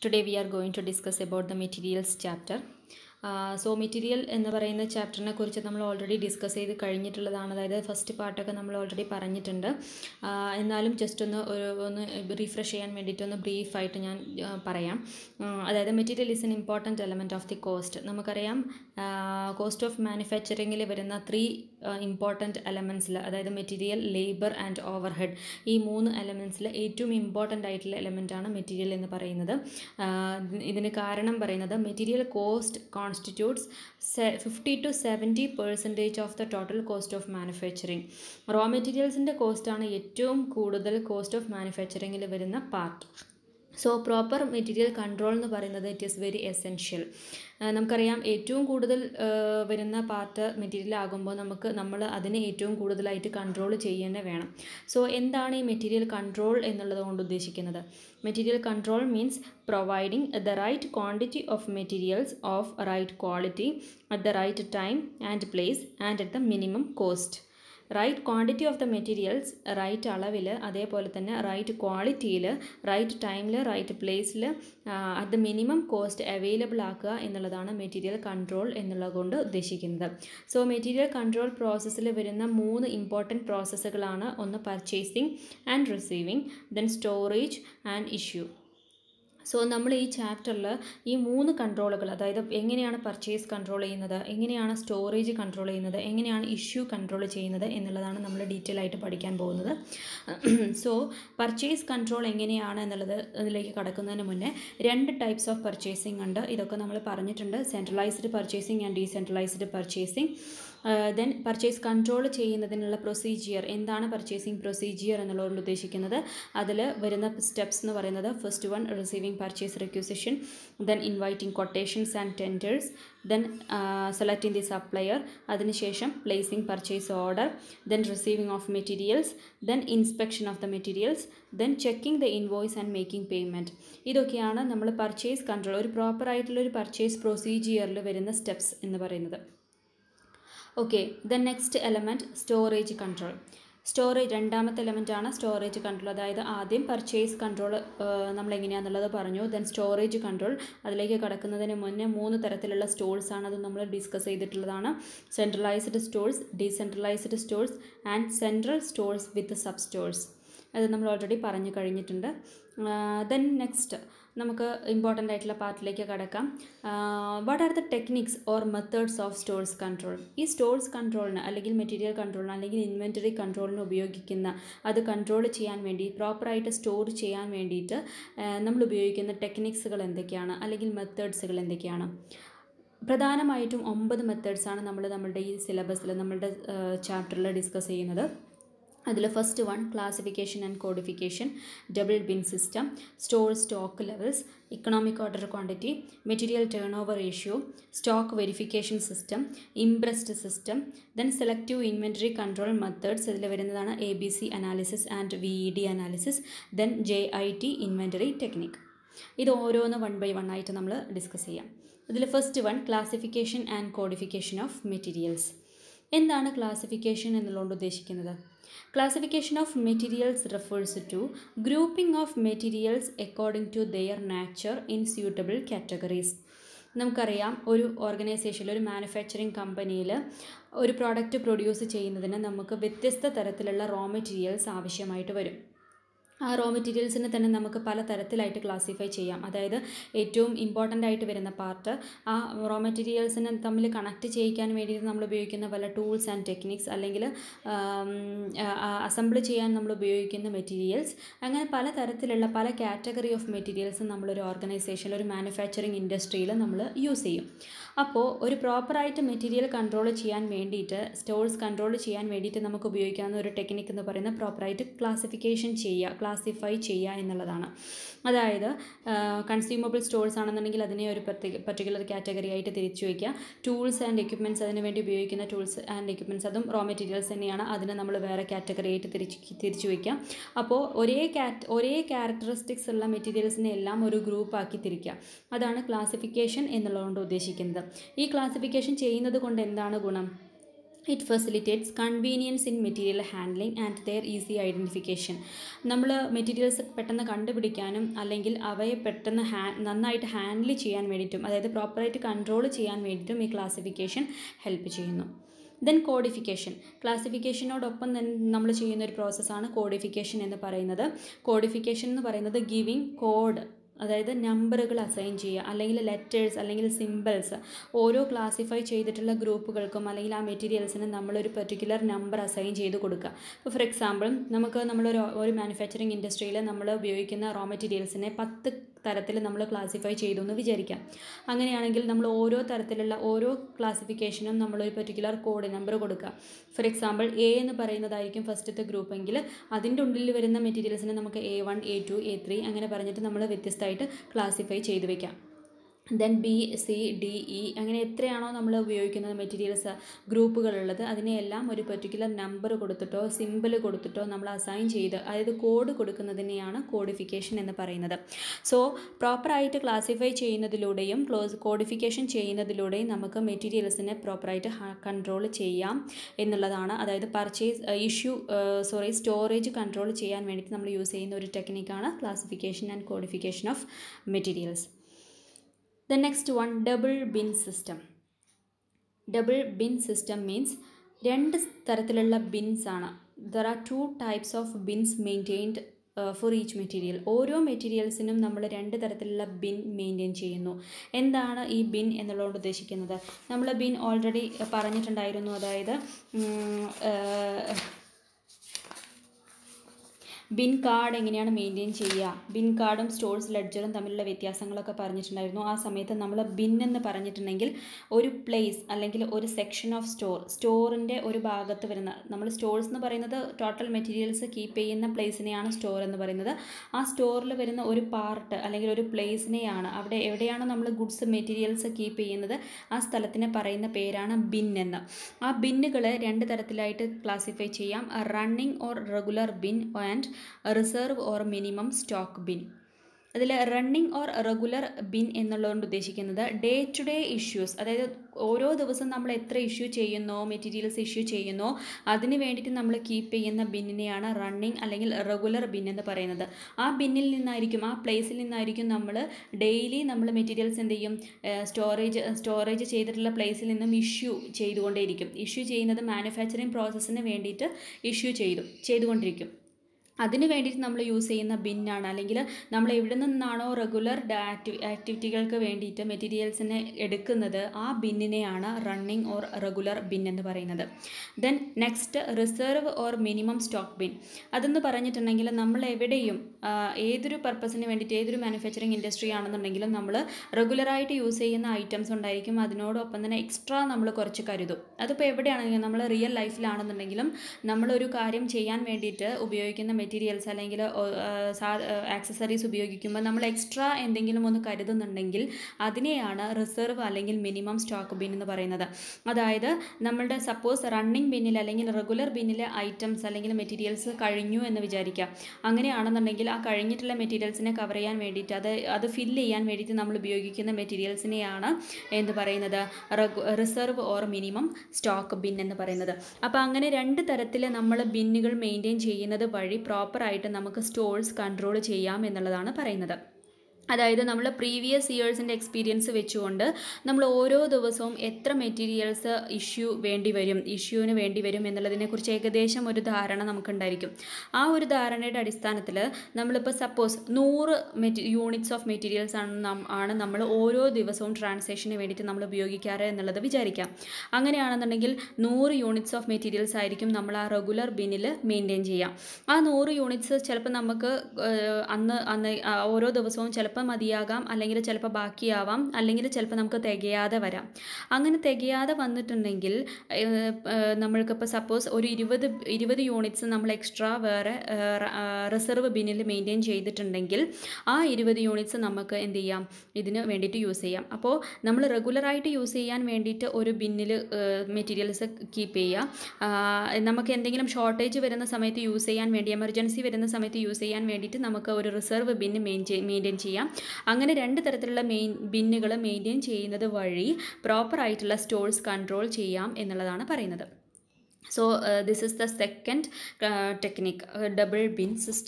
Today we are going to discuss about the materials chapter. So material എന്ന് പറയുന്ന ചാപ്റ്ററിനെ കുറിച്ച് നമ്മൾ ഓൾറെഡി ഡിസ്കസ് ചെയ്ത് കഴിഞ്ഞിട്ടുള്ളതാണ്. അതായത് ഫസ്റ്റ് പാർട്ടൊക്കെ നമ്മൾ ഓൾറെഡി പറഞ്ഞിട്ടുണ്ട്. എന്നാലും ജസ്റ്റ് ഒന്ന് ഒന്ന് റീഫ്രഷ് ചെയ്യാൻ വേണ്ടിയിട്ട് ഒന്ന് ബ്രീഫായിട്ട് ഞാൻ പറയാം. അതായത് material is an important element of the cost നമുക്കറിയാം കോസ്റ്റ് ഓഫ് മാനുഫാക്ചറിങ്ങിൽ വരുന്ന ത്രീ ഇമ്പോർട്ടന്റ് എലമെന്റ്സിൽ അതായത് material labour and overhead ഈ മൂന്ന് എലമെന്റ്സിൽ ഏറ്റവും ഇമ്പോർട്ടന്റ് ആയിട്ടുള്ള എലമെന്റാണ് മെറ്റീരിയൽ എന്ന് പറയുന്നത്. ഇതിന് കാരണം പറയുന്നത് material cost constitutes fifty to seventy percentage of the total cost of manufacturing raw മെറ്റീരിയൽസിന്റെ കോസ്റ്റാണ് ഏറ്റവും കൂടുതൽ കോസ്റ്റ് ഓഫ് മാനുഫാക്ചറിങ്ങിൽ വരുന്ന part so proper material control എന്ന് പറയുന്നത് ഇറ്റ് ഈസ് വെരി എസെൻഷ്യൽ നമുക്കറിയാം ഏറ്റവും കൂടുതൽ വരുന്ന പാർട്ട് മെറ്റീരിയൽ ആകുമ്പോൾ നമുക്ക് നമ്മൾ അതിനെ ഏറ്റവും കൂടുതലായിട്ട് കൺട്രോൾ ചെയ്യേണ്ട വേണം. സോ എന്താണ് ഈ മെറ്റീരിയൽ കൺട്രോൾ എന്നുള്ളത് കൊണ്ട് ഉദ്ദേശിക്കുന്നത്? Material control means providing the right quantity of materials of right quality at the right time and place and at the minimum cost right quantity of the materials right അളവിൽ അതേപോലെ തന്നെ right ക്വാളിറ്റിയിൽ right ടൈമിൽ right പ്ലേസിൽ at the minimum cost available ആക്കുക എന്നുള്ളതാണ് material control എന്നുള്ളത് കൊണ്ട് ഉദ്ദേശിക്കുന്നത്. സോ മെറ്റീരിയൽ കൺട്രോൾ പ്രോസസ്സിൽ വരുന്ന മൂന്ന് ഇമ്പോർട്ടന്റ് പ്രോസസ്സുകളാണ് ഒന്ന് purchasing and receiving then storage and issue so നമ്മൾ ഈ ചാപ്റ്ററിൽ ഈ മൂന്ന് കൺട്രോളുകൾ അതായത് എങ്ങനെയാണ് പർച്ചേസ് കൺട്രോൾ ചെയ്യുന്നത് എങ്ങനെയാണ് സ്റ്റോറേജ് കൺട്രോൾ ചെയ്യുന്നത് എങ്ങനെയാണ് ഇഷ്യൂ കൺട്രോൾ ചെയ്യുന്നത് എന്നുള്ളതാണ് നമ്മൾ ഡീറ്റെയിൽ ആയിട്ട് പഠിക്കാൻ പോകുന്നത്. സോ പർച്ചേസ് കൺട്രോൾ എങ്ങനെയാണ് എന്നുള്ളത് അതിലേക്ക് കടക്കുന്നതിന് മുന്നേ രണ്ട് ടൈപ്സ് ഓഫ് പർച്ചേസിംഗ് ഉണ്ട്. ഇതൊക്കെ നമ്മൾ പറഞ്ഞിട്ടുണ്ട്. Centralised purchasing and decentralised purchasing then purchase control ചെയ്യുന്നതിനുള്ള പ്രൊസീജിയർ എന്താണ് പർച്ചേസിങ് പ്രൊസീജിയർ എന്നുള്ളതുകൊണ്ട് ഉദ്ദേശിക്കുന്നത്. അതിൽ വരുന്ന സ്റ്റെപ്സ് എന്ന് പറയുന്നത് first one receiving purchase requisition then inviting quotations and tenders then selecting the supplier അതിനുശേഷം placing purchase order then receiving of materials then inspection of the materials then checking the invoice and making payment ഇതൊക്കെയാണ് നമ്മൾ purchase control ഒരു പ്രോപ്പറായിട്ടുള്ളൊരു purchase പ്രൊസീജിയറിൽ വരുന്ന steps എന്ന് പറയുന്നത്. Okay the next element storage control storage രണ്ടാമത്തെ element ആണ് storage control അതായത് ആദ്യം പർച്ചേസ് കൺട്രോൾ നമ്മൾ എങ്ങനെയാണെന്നുള്ളത് പറഞ്ഞു. ദെൻ സ്റ്റോറേജ് കൺട്രോൾ അതിലേക്ക് കടക്കുന്നതിന് മുന്നേ മൂന്ന് തരത്തിലുള്ള സ്റ്റോൾസ് ആണ് അത് നമ്മൾ ഡിസ്കസ് ചെയ്തിട്ടുള്ളതാണ്. Centralised stores decentralised stores and central stores with sub stores അത് നമ്മൾ ഓൾറെഡി പറഞ്ഞു കഴിഞ്ഞിട്ടുണ്ട്. ദെൻ നെക്സ്റ്റ് നമുക്ക് ഇമ്പോർട്ടന്റ് ആയിട്ടുള്ള പാർട്ടിലേക്ക് കടക്കാം. What are the techniques or methods of stores control ഈ സ്റ്റോഴ്സ് കൺട്രോളിന് അല്ലെങ്കിൽ മെറ്റീരിയൽ കൺട്രോളിന് അല്ലെങ്കിൽ ഇൻവെന്ററി കൺട്രോളിന് ഉപയോഗിക്കുന്ന അത് കൺട്രോൾ ചെയ്യാൻ വേണ്ടി പ്രോപ്പറായിട്ട് സ്റ്റോർ ചെയ്യാൻ വേണ്ടിയിട്ട് നമ്മൾ ഉപയോഗിക്കുന്ന ടെക്നിക്സുകൾ എന്തൊക്കെയാണ്? അല്ലെങ്കിൽ മെത്തേഡ്സുകൾ എന്തൊക്കെയാണ്? പ്രധാനമായിട്ടും ഒമ്പത് മെത്തേഡ്സാണ് നമ്മൾ നമ്മളുടെ ഈ സിലബസിൽ നമ്മളുടെ ചാപ്റ്ററിൽ ഡിസ്കസ് ചെയ്യുന്നത്. അതിൽ first one classification and codification double bin system store stock levels economic order quantity material turnover ratio stock verification system imprest system then selective inventory control methods ഇതിൽ വരുന്നതാണ് A B C analysis and V E D analysis then J I T inventory technique ഇത് ഓരോന്ന് one by one ആയിട്ട് നമ്മൾ discuss ചെയ്യാം. ഇതിൽ first one classification and codification of materials എന്താണ് classification എന്നുള്ളതുകൊണ്ട് ഉദ്ദേശിക്കുന്നത്? Classification of materials refers to grouping of materials according to their nature in suitable categories നമുക്കറിയാം ഒരു ഓർഗനൈസേഷനിൽ ഒരു മാനുഫാക്ചറിങ് കമ്പനിയിൽ ഒരു പ്രോഡക്റ്റ് പ്രൊഡ്യൂസ് ചെയ്യുന്നതിന് നമുക്ക് വ്യത്യസ്ത തരത്തിലുള്ള റോ മെറ്റീരിയൽസ് ആവശ്യമായിട്ട് വരും. ആ റോ മെറ്റീരിയൽസിനെ തന്നെ നമുക്ക് പല തരത്തിലായിട്ട് ക്ലാസിഫൈ ചെയ്യാം. അതായത് ഏറ്റവും ഇമ്പോർട്ടന്റ് ആയിട്ട് വരുന്ന പാർട്ട് ആ റോ മെറ്റീരിയൽസിനെ തമ്മിൽ കണക്ട് ചെയ്യിക്കാൻ വേണ്ടിയിട്ട് നമ്മൾ ഉപയോഗിക്കുന്ന പല ടൂൾസ് ആൻഡ് ടെക്നിക്സ് അല്ലെങ്കിൽ അസംബിൾ ചെയ്യാൻ നമ്മൾ ഉപയോഗിക്കുന്ന മെറ്റീരിയൽസ് അങ്ങനെ പല തരത്തിലുള്ള പല കാറ്റഗറി ഓഫ് മെറ്റീരിയൽസ് നമ്മളൊരു ഓർഗനൈസേഷനിൽ ഒരു മാനുഫാക്ചറിങ് ഇൻഡസ്ട്രിയിൽ നമ്മൾ യൂസ് ചെയ്യും. അപ്പോൾ ഒരു പ്രോപ്പറായിട്ട് മെറ്റീരിയൽ കൺട്രോൾ ചെയ്യാൻ വേണ്ടിയിട്ട് സ്റ്റോഴ്സ് കൺട്രോൾ ചെയ്യാൻ വേണ്ടിയിട്ട് നമുക്ക് ഉപയോഗിക്കാവുന്ന ഒരു ടെക്നിക്ക് എന്ന് പറയുന്നത് പ്രോപ്പറായിട്ട് ക്ലാസിഫിക്കേഷൻ ചെയ്യുക ക്ലാസിഫൈ ചെയ്യുക എന്നുള്ളതാണ്. അതായത് കൺസ്യൂമബിൾ സ്റ്റോഴ്സ് ആണെന്നുണ്ടെങ്കിൽ അതിനെ ഒരു പർട്ടിക്കുലർ കാറ്റഗറി ആയിട്ട് തിരിച്ചു വയ്ക്കുക. ടൂൾസ് ആൻഡ് എക്യുപ്മെന്റ്സ് അതിന് വേണ്ടി ഉപയോഗിക്കുന്ന ടൂൾസ് ആൻഡ് എക്യുപ്മെന്റ്സ് അതും റോ മെറ്റീരിയൽസ് തന്നെയാണ്. അതിനെ നമ്മൾ വേറെ കാറ്റഗറി ആയിട്ട് തിരിച്ച് തിരിച്ചു വയ്ക്കാം അപ്പോൾ ഒരേ കാറ്റ് ഒരേ ക്യാരക്ടറിസ്റ്റിക്സ് ഉള്ള മെറ്റീരിയൽസിനെ എല്ലാം ഒരു ഗ്രൂപ്പാക്കി തിരിക്കുക. അതാണ് ക്ലാസിഫിക്കേഷൻ എന്നുള്ളതുകൊണ്ട് ഉദ്ദേശിക്കുന്നത്. ഈ ക്ലാസിഫിക്കേഷൻ ചെയ്യുന്നത് കൊണ്ട് എന്താണ് ഗുണം? It facilitates convenience in material handling and their easy identification നമ്മൾ മെറ്റീരിയൽസ് പെട്ടെന്ന് കണ്ടുപിടിക്കാനും അല്ലെങ്കിൽ അവയെ പെട്ടെന്ന് ഹാ നന്നായിട്ട് ഹാൻഡിൽ ചെയ്യാൻ വേണ്ടിയിട്ടും അതായത് പ്രോപ്പറായിട്ട് കൺട്രോൾ ചെയ്യാൻ വേണ്ടിയിട്ടും ഈ ക്ലാസിഫിക്കേഷൻ ഹെൽപ്പ് ചെയ്യുന്നു. ദെൻ കോഡിഫിക്കേഷൻ ക്ലാസിഫിക്കേഷനോടൊപ്പം തന്നെ നമ്മൾ ചെയ്യുന്ന ഒരു പ്രോസസ്സാണ് കോഡിഫിക്കേഷൻ എന്ന് പറയുന്നത്. കോഡിഫിക്കേഷൻ എന്ന് പറയുന്നത് ഗിവിങ് കോഡ് അതായത് നമ്പറുകൾ അസൈൻ ചെയ്യുക അല്ലെങ്കിൽ ലെറ്റേഴ്സ് അല്ലെങ്കിൽ സിമ്പിൾസ് ഓരോ ക്ലാസിഫൈ ചെയ്തിട്ടുള്ള ഗ്രൂപ്പുകൾക്കും അല്ലെങ്കിൽ ആ മെറ്റീരിയൽസിന് നമ്മളൊരു പെർട്ടിക്കുലർ നമ്പർ അസൈൻ ചെയ്ത് കൊടുക്കുക. ഇപ്പോൾ ഫോർ എക്സാമ്പിൾ നമുക്ക് നമ്മളൊരു ഒരു മാനുഫാക്ചറിങ് ഇൻഡസ്ട്രിയിൽ നമ്മൾ ഉപയോഗിക്കുന്ന റോ മെറ്റീരിയൽസിനെ പത്ത് തരത്തിൽ നമ്മൾ ക്ലാസിഫൈ ചെയ്തു എന്ന് വിചാരിക്കാം. അങ്ങനെയാണെങ്കിൽ നമ്മൾ ഓരോ തരത്തിലുള്ള ഓരോ ക്ലാസിഫിക്കേഷനും നമ്മൾ ഒരു പെർട്ടിക്കുലർ കോഡ് നമ്പർ കൊടുക്കുക. ഫോർ എക്സാമ്പിൾ എ എന്ന് പറയുന്നതായിരിക്കും ഫസ്റ്റത്തെ ഗ്രൂപ്പ് എങ്കിൽ അതിന്റെ ഉള്ളിൽ വരുന്ന മെറ്റീരിയൽസിനെ നമുക്ക് A one A two A three അങ്ങനെ പറഞ്ഞിട്ട് നമ്മൾ വ്യത്യസ്തമായിട്ട് ക്ലാസിഫൈ ചെയ്തു വെക്കാം. Then B C D E അങ്ങനെ എത്രയാണോ നമ്മൾ ഉപയോഗിക്കുന്നത് മെറ്റീരിയൽസ് ഗ്രൂപ്പുകളുള്ളത് അതിനെയെല്ലാം ഒരു പെർട്ടിക്കുലർ നമ്പർ കൊടുത്തിട്ടോ സിമ്പിൾ കൊടുത്തിട്ടോ നമ്മൾ അസൈൻ ചെയ്ത് അതായത് കോഡ് കൊടുക്കുന്നതിനെയാണ് കോഡിഫിക്കേഷൻ എന്ന് പറയുന്നത്. സോ പ്രോപ്പറായിട്ട് ക്ലാസിഫൈ ചെയ്യുന്നതിലൂടെയും ക്ലോസ് കോഡിഫിക്കേഷൻ ചെയ്യുന്നതിലൂടെയും നമുക്ക് മെറ്റീരിയൽസിനെ പ്രോപ്പറായിട്ട് കൺട്രോൾ ചെയ്യാം എന്നുള്ളതാണ്. അതായത് purchase issue sorry storage control ചെയ്യാൻ വേണ്ടിയിട്ട് നമ്മൾ യൂസ് ചെയ്യുന്ന ഒരു ടെക്നിക്കാണ് classification and codification of materials The next one double bin system. Double bin system means രണ്ട് തരത്തിലുള്ള ബിൻസ് ആണ്. There are two types of bins maintained for each material ഓരോ മെറ്റീരിയൽസിനും നമ്മൾ രണ്ട് തരത്തിലുള്ള ബിൻ മെയിന്റെയിൻ ചെയ്യുന്നു. എന്താണ് ഈ ബിൻ എന്നുള്ളതുകൊണ്ട് ഉദ്ദേശിക്കുന്നത്? നമ്മൾ ബിൻ ഓൾറെഡി പറഞ്ഞിട്ടുണ്ടായിരുന്നു. അതായത് ബിൻ കാർഡ് എങ്ങനെയാണ് മെയിന്റെയിൻ ചെയ്യുക? ബിൻ കാർഡും സ്റ്റോഴ്സ് ലെഡ്ജറും തമ്മിലുള്ള വ്യത്യാസങ്ങളൊക്കെ പറഞ്ഞിട്ടുണ്ടായിരുന്നു. ആ സമയത്ത് നമ്മൾ ബിൻ എന്ന് പറഞ്ഞിട്ടുണ്ടെങ്കിൽ ഒരു പ്ലേസ് അല്ലെങ്കിൽ ഒരു സെക്ഷൻ ഓഫ് സ്റ്റോർ സ്റ്റോറിന്റെ ഒരു ഭാഗത്ത് വരുന്ന നമ്മൾ സ്റ്റോഴ്സ് എന്ന് പറയുന്നത് ടോട്ടൽ മെറ്റീരിയൽസ് കീപ്പ് ചെയ്യുന്ന പ്ലേസിനെയാണ് സ്റ്റോർ എന്ന് പറയുന്നത്. ആ സ്റ്റോറിൽ വരുന്ന ഒരു പാർട്ട് അല്ലെങ്കിൽ ഒരു പ്ലേസിനെയാണ് അവിടെ എവിടെയാണ് നമ്മൾ ഗുഡ്സ് മെറ്റീരിയൽസ് കീപ്പ് ചെയ്യുന്നത്? ആ സ്ഥലത്തിന് പറയുന്ന പേരാണ് ബിൻ എന്ന്. ആ ബിന്നുകൾ രണ്ട് തരത്തിലായിട്ട് ക്ലാസിഫൈ ചെയ്യാം. Running or regular bin and reserve or minimum stock bin അതിൽ റണ്ണിങ് ഓർ റെഗുലർ ബിൻ എന്നുള്ളതുകൊണ്ട് ഉദ്ദേശിക്കുന്നത് ഡേ ടു ഡേ ഇഷ്യൂസ് അതായത് ഓരോ ദിവസം നമ്മൾ എത്ര ഇഷ്യൂ ചെയ്യുന്നോ മെറ്റീരിയൽസ് ഇഷ്യൂ ചെയ്യുന്നോ അതിന് വേണ്ടിയിട്ട് നമ്മൾ കീപ്പ് ചെയ്യുന്ന ബിന്നിനെയാണ് റണ്ണിങ് അല്ലെങ്കിൽ റെഗുലർ ബിൻ എന്ന് പറയുന്നത്. ആ ബിന്നിൽ നിന്നായിരിക്കും ആ പ്ലേസിൽ നിന്നായിരിക്കും നമ്മൾ ഡെയിലി നമ്മൾ മെറ്റീരിയൽസ് എന്ത് ചെയ്യും? സ്റ്റോറേജ് സ്റ്റോറേജ് ചെയ്തിട്ടുള്ള പ്ലേസിൽ നിന്നും ഇഷ്യൂ ചെയ്തുകൊണ്ടേയിരിക്കും. ഇഷ്യൂ ചെയ്യുന്നത് മാനുഫാക്ചറിങ് പ്രോസസ്സിന് വേണ്ടിയിട്ട് ഇഷ്യൂ ചെയ്തു ചെയ്തുകൊണ്ടിരിക്കും. അതിന് വേണ്ടിയിട്ട് നമ്മൾ യൂസ് ചെയ്യുന്ന ബിന്നാണ് അല്ലെങ്കിൽ നമ്മൾ എവിടെ നിന്നാണോ റെഗുലർ ആക്ടിവി ആക്ടിവിറ്റികൾക്ക് വേണ്ടിയിട്ട് മെറ്റീരിയൽസിനെ എടുക്കുന്നത് ആ ബിന്നിനെയാണ് റണ്ണിങ് ഓർ റെഗുലർ ബിൻ എന്ന് പറയുന്നത്. Then next reserve or minimum stock bin അതെന്ന് പറഞ്ഞിട്ടുണ്ടെങ്കിൽ നമ്മൾ എവിടെയും ഏതൊരു പർപ്പസിന് വേണ്ടിയിട്ട് ഏതൊരു മാനുഫാക്ചറിങ് ഇൻഡസ്ട്രി ആണെന്നുണ്ടെങ്കിലും നമ്മൾ റെഗുലറായിട്ട് യൂസ് ചെയ്യുന്ന ഐറ്റംസ് ഉണ്ടായിരിക്കും. അതിനോടൊപ്പം തന്നെ എക്സ്ട്രാ നമ്മൾ കുറച്ച് കരുതും. അതിപ്പോൾ എവിടെയാണെങ്കിലും നമ്മൾ റിയൽ ലൈഫിലാണെന്നുണ്ടെങ്കിലും നമ്മളൊരു കാര്യം ചെയ്യാൻ വേണ്ടിയിട്ട് ഉപയോഗിക്കുന്ന മെറ്റീരിയൽസ് അല്ലെങ്കിൽ ആക്സസറീസ് ഉപയോഗിക്കുമ്പോൾ നമ്മൾ എക്സ്ട്രാ എന്തെങ്കിലും ഒന്ന് കരുതുന്നുണ്ടെങ്കിൽ അതിനെയാണ് റിസർവ് അല്ലെങ്കിൽ മിനിമം സ്റ്റോക്ക് ബിൻ എന്ന് പറയുന്നത്. അതായത് നമ്മളുടെ സപ്പോസ് റണ്ണിങ് ബിന്നിൽ അല്ലെങ്കിൽ റെഗുലർ ബിന്നിലെ ഐറ്റംസ് അല്ലെങ്കിൽ മെറ്റീരിയൽസ് കഴിഞ്ഞു എന്ന് വിചാരിക്കാം അങ്ങനെയാണെന്നുണ്ടെങ്കിൽ ആ കഴിഞ്ഞിട്ടുള്ള മെറ്റീരിയൽസിനെ കവർ ചെയ്യാൻ വേണ്ടിയിട്ട് അത് അത് ഫില്ല് ചെയ്യാൻ വേണ്ടിയിട്ട് നമ്മൾ ഉപയോഗിക്കുന്ന മെറ്റീരിയൽസിനെയാണ് എന്ത് പറയുന്നത്? Reserve or minimum stock bin എന്ന് പറയുന്നത്. അപ്പോൾ അങ്ങനെ രണ്ട് തരത്തിൽ നമ്മൾ ബിന്നുകൾ മെയിന്റെയിൻ ചെയ്യുന്നത് വഴി പ്രോപ്പറായിട്ട് നമുക്ക് സ്റ്റോഴ്സ് കൺട്രോൾ ചെയ്യാം എന്നുള്ളതാണ് പറയുന്നത്. അതായത് നമ്മൾ പ്രീവിയസ് ഇയേഴ്സിന്റെ എക്സ്പീരിയൻസ് വെച്ചുകൊണ്ട് നമ്മൾ ഓരോ ദിവസവും എത്ര മെറ്റീരിയൽസ് ഇഷ്യൂ വേണ്ടി വരും ഇഷ്യൂവിന് വേണ്ടി വരും എന്നുള്ളതിനെക്കുറിച്ച് ഏകദേശം ഒരു ധാരണ നമുക്കുണ്ടായിരിക്കും. ആ ഒരു ധാരണയുടെ അടിസ്ഥാനത്തിൽ നമ്മളിപ്പോൾ സപ്പോസ് നൂറ് മെറ്റി യൂണിറ്റ്സ് ഓഫ് മെറ്റീരിയൽസ് ആണ് ആണ് നമ്മൾ ഓരോ ദിവസവും ട്രാൻസാക്ഷന് വേണ്ടിയിട്ട് നമ്മൾ ഉപയോഗിക്കാറ് എന്നുള്ളത് വിചാരിക്കാം. അങ്ങനെയാണെന്നുണ്ടെങ്കിൽ നൂറ് യൂണിറ്റ്സ് ഓഫ് മെറ്റീരിയൽസ് ആയിരിക്കും നമ്മൾ ആ റെഗുലർ ബിന്നിൽ മെയിന്റെയിൻ ചെയ്യാം. ആ നൂറ് യൂണിറ്റ്സ് ചിലപ്പോൾ നമുക്ക് അന്ന് അന്ന് ഓരോ ദിവസവും ചിലപ്പോൾ ചിലപ്പോൾ മതിയാകാം അല്ലെങ്കിൽ ചിലപ്പോൾ ബാക്കിയാവാം അല്ലെങ്കിൽ ചിലപ്പോൾ നമുക്ക് തികയാതെ വരാം. അങ്ങനെ തികയാതെ വന്നിട്ടുണ്ടെങ്കിൽ നമ്മൾക്കിപ്പോൾ സപ്പോസ് ഒരു ഇരുപത് ഇരുപത് യൂണിറ്റ്സ് നമ്മൾ എക്സ്ട്രാ വേറെ റിസർവ് ബിന്നിൽ മെയിന്റെയിൻ ചെയ്തിട്ടുണ്ടെങ്കിൽ ആ ഇരുപത് യൂണിറ്റ്സ് നമുക്ക് എന്ത് ചെയ്യാം? ഇതിന് വേണ്ടിയിട്ട് യൂസ് ചെയ്യാം. അപ്പോൾ നമ്മൾ റെഗുലറായിട്ട് യൂസ് ചെയ്യാൻ വേണ്ടിയിട്ട് ഒരു ബിന്നിൽ മെറ്റീരിയൽസ് കീപ്പ് ചെയ്യുക. നമുക്ക് എന്തെങ്കിലും ഷോർട്ടേജ് വരുന്ന സമയത്ത് യൂസ് ചെയ്യാൻ വേണ്ടി എമർജൻസി വരുന്ന സമയത്ത് യൂസ് ചെയ്യാൻ വേണ്ടിയിട്ട് നമുക്ക് ഒരു റിസർവ് ബിന്ന് മെയിന്റെയിൻ ചെയ്യാം. അങ്ങനെ രണ്ട് തരത്തിലുള്ള മെയിൻ ബിന്നുകൾ മെയിന്റെയിൻ ചെയ്യുന്നത് വഴി പ്രോപ്പർ ആയിട്ടുള്ള സ്റ്റോഴ്സ് കൺട്രോൾ ചെയ്യാം എന്നുള്ളതാണ് പറയുന്നത് so this is the second technique double bin system.